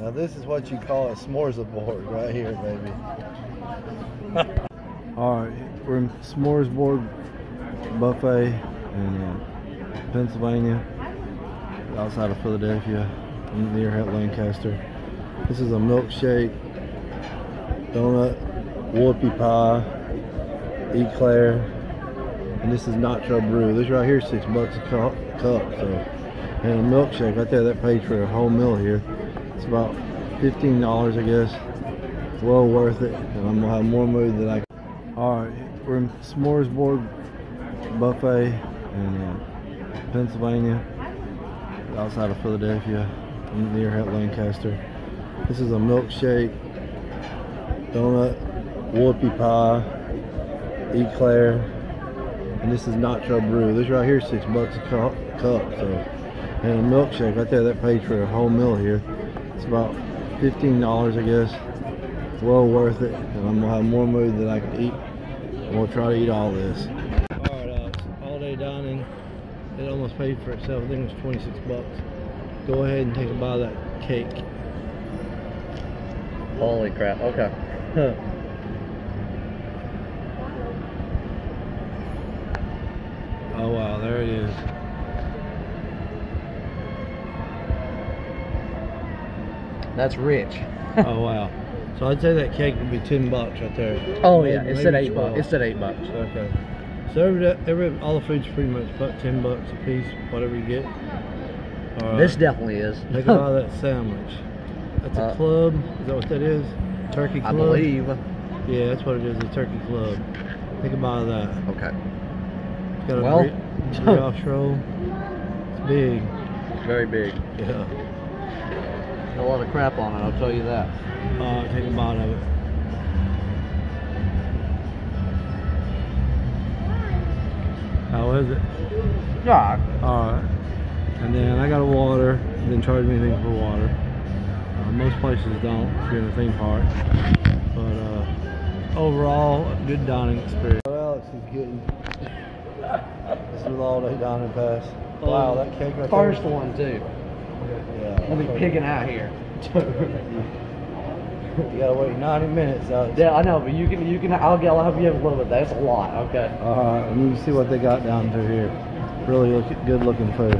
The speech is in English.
Now this is what you call a s'mores board right here, baby. All right, we're in Smorgasbord buffet in uh, Pennsylvania, outside of Philadelphia, near Lancaster. This is a milkshake, donut, whoopie pie, eclair, and this is nacho brew. This right here is six bucks a cup, so and a milkshake right there that pays for a whole meal here. It's about fifteen dollars, I guess. Well worth it, and I'm gonna have more mood than I. can. All right, we're in s'mores buffet in uh, Pennsylvania, outside of Philadelphia, near Lancaster. This is a milkshake, donut, whoopie pie, eclair, and this is nacho brew. This right here is six bucks a cup, cup so and a milkshake right there that pays for a whole meal here. It's about fifteen dollars, I guess. Well worth it, and I'm gonna have more mood than I can eat. I'm gonna try to eat all this. All right, uh, all day dining. It almost paid for itself. I think it was 26 bucks. Go ahead and take a bite of that cake. Holy crap. Okay. Oh wow, there it is. That's rich. oh wow. So I'd say that cake would be ten bucks right there. Oh Maybe- yeah, it's maybe said eight bucks. It's at eight bucks. Okay. So every, every all the food's pretty much about ten bucks a piece, whatever you get. All right. This definitely is. Take a bite of that sandwich. That's a Uh, club. Is that what that is? Turkey club. I believe. Yeah, that's what it is. A turkey club. A bite of that. Okay. It's got a Well- bri- brioche roll. It's big. Very big. Yeah. A lot of crap on it, I'll tell you that. Uh, take a bite of it. How is it? Yeah. Alright. And then I got a water. Didn't charge me anything for water. Uh, most places don't if you're in a theme park. But uh, overall, good dining experience. What Alex is getting. this is all day dining pass. Wow, that cake right First one too. I'll be picking out here. You gotta wait 90 minutes. Alex. yeah, I know, but you can, you can, I'll get, I'll help you have a little bit. That's a lot. Okay. Alright, and you can see what they got down through here. Really look, good looking food.